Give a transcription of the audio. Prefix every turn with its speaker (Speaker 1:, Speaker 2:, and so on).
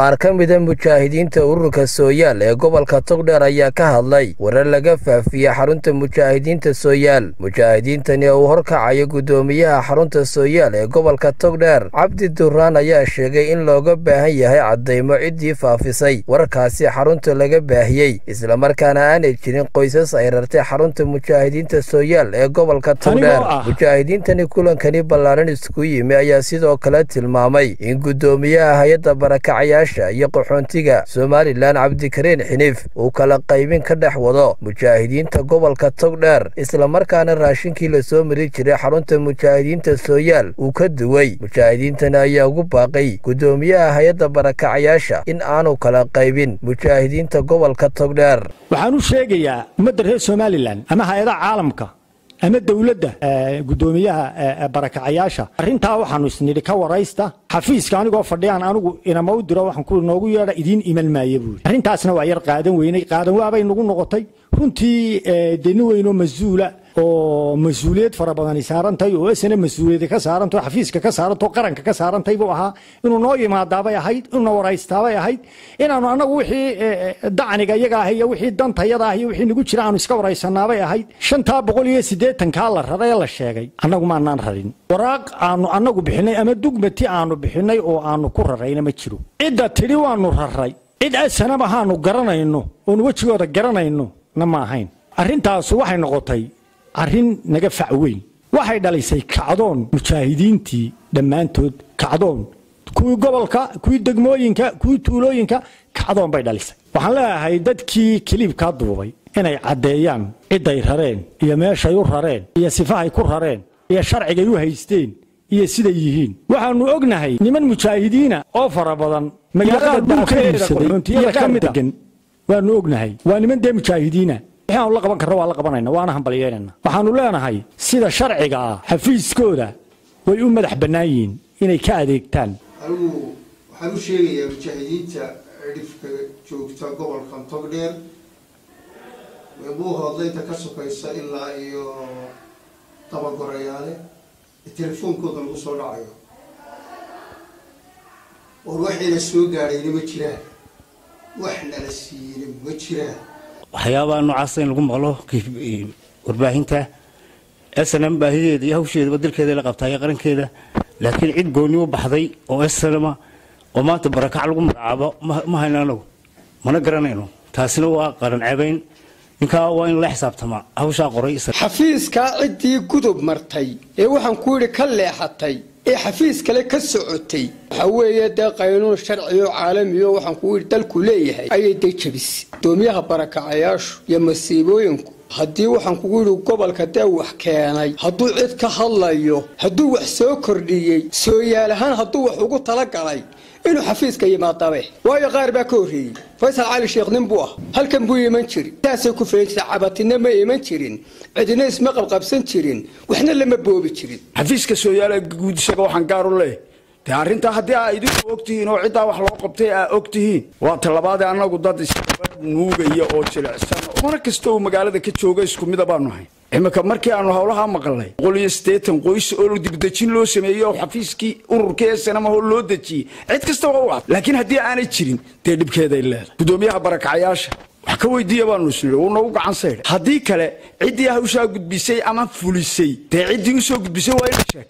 Speaker 1: qaar ka mida mujaahidiinta ururka sooyaal ee gobolka togdheer ayaa ka hadlay warar laga faafiyey xarunta mujaahidiinta sooyaal. Mujaahidiintani uu horkacayo guddoomiyaha xarunta sooyaal ee gobolka togdheer cabdi duraan ayaa sheegay in looga baahan yahay caddaymo ciddii faafisay warkaasi xarunta laga baahiyey islamarkaana aanay jirin qoysas ay rartay xarunta mujaahidiinta sooyaal ee gobolka togdheer. mujaahidiintani kulankani ballaaran isku yimi ayaa sidoo kale tilmaamay in guddoomiyaha hay'adda barakacayaasha iyo qaxoontiga somalilan cabdikariin xiniif uu kala qaybin ka dhex wado mujaahidiinta gobolka togdheer islamarkaana raashinkii la soo mari jiray xarunta mujaahidiinta sooyaal uu ka duway. Mujaahidiintani ayaa ugu baaqay guddoomiyaha hay'adda barakacayaasha in aanu kala qaybin mujaahidiinta gobolka togdheer.
Speaker 2: Waxaan u sheegayaa ummadda reer somalilan ama hay'adaha caalamka ama dowladda guddoomiyaha barakacayaasha. Arrintaa waxaanu isnidhi ka waraysta xafiiska anigoo fadhiyaan anigu inama u diro waxaan ku noogu yeedha idiin iman maayo buuri arrintaasna waa yar qaadan weynay qaadan waabay nagu noqotay. Runtii deni weynoo mas'uula oo mas'uuliyad fara badani saarantahay oo isna mas'uuliyada ka saarantaho xafiiska ka saarantaho qaranka ka saarantay buu ahaa. Inuu noo yimaadaabay ahayd inuuna waraystaabay ahayd inaanu annagu wixii dacniga iyaga ah iyo wixii dantayada ah iyo wixii nagu jira aanu iska waraysanaabay ahayd. Shantaa boqol iyo siddeetankaa la raray ee la sheegay. Annagu maanaan rarin. Waraaq aanu annagu bixinay ama dugmati aanu bixinay oo aanu ku rarayna ma jiro. Cidda tidhi waanu raray cid asanaba haanu garanayno oonu wejigooda garanayno na ma ahayn. Arrintaasu waxay noqotay arrin naga fac weyn. Waxay dhalisay kacdoon mujaahidiintii dhammaantood kacdoon. Kuwii gobolka kuwii degmooyinka kuwii tuulooyinka kacdoon bay dhalisay waxaan leeyahay dadkii kiliibkaa duubay inay caddeeyaan cidday rareen iyo meeshay u rareen iyo sifahay ku rareen iyo sharcigay u haysteen iyo siday yihiin. Waxaanu ognahay niman mujaahidiina oo fara badan magaalada daafeediisaiyo ka degan waanu ognahay. Waa niman dee mujaahidiina waxaanu la qaban karra waa la qabanayna waana hambalyeynayna waxaanu leenahay sida sharciga ah xafiiskooda way u madax bannaan yihiin inay ka adeegtaan.
Speaker 3: Anigu waxaan u sheegayaa mujaahidiinta cidhifka joogta gobolkan togdheer weebuuhoodla inta ka sokaysa ilaa iyo dabagorayaale. Telefoonkooda lagu soo dhacayo. War waxayna soo gaadhayna ma jiraan. Wax nala siiyeyna ma jiraan
Speaker 4: waxyaabaha noocaasa in lagu maqlo warbaahinta. Snm baahideeda iyo hawsheedaba dalkeeda la qabtaa iyo qarankeeda. Laakiin cid gooni u baxday oo snma oo maanta barakac lagu magacaabo ma hayno anagu mana garanayno. Taasina waa qaran cebayn ninkaa waa in la xisaabtamaa hawshaa qoray
Speaker 5: xafiiskaa ciddii gudub martay ee waxaan ku yidhi ka leexatay ee xafiis kale ka socotay waxa weeye dee qaynuun sharciyo caalamiyo waxaan kuu yidhi dalku leeyahay ayay day jabise gudoomiyaha barakacayaashu iyo masiibooyinku haddii waxaan kugu yidhi gobolka dee wax keenay hadduu cid ka hadlayo hadduu wax soo kordhiyey sooyaal ahaan hadduu wax ugu talagalay inuu xafiiska yimaadabe. Waayo qaar baa ka horreeyey. Faysal cali sheekh nin buu ah. Halkan buu iman jirin. Taasay ku filan jirta cabatinna ma iman jirin. Cidina isma qabqabsan jirin. Waxna lama boobi jirin.
Speaker 6: Xafiiska guud isaga waxaan gaar u leeyahay dee arrintaa haddii aa idinku og tihiin oo ciddaa wax loo qabtay aa og tihiin waa talabaadee annagu dad isaba nuugaya oo jilicsan. Mana kasta uu magaalada ka jooga isku mida baanu ahay. Iminka markii aanu howlahaa maqalnay qoys oo dibdejin loo sameeyey oo xafiiskii ururkii esanamahoo loo dejiyey. Cid kasta waa u cad laakiin haddii aanay jirin dee dhibkeeday leedahay. Guddoomiyaha barakacayaasha wax ka weydiiya baanu isnidhi uu nagu gacan saydhay. Haddii kale ciddii hawshaa gudbisay ama fulisay dee ciddii u soo gudbisay waa inay sheegtay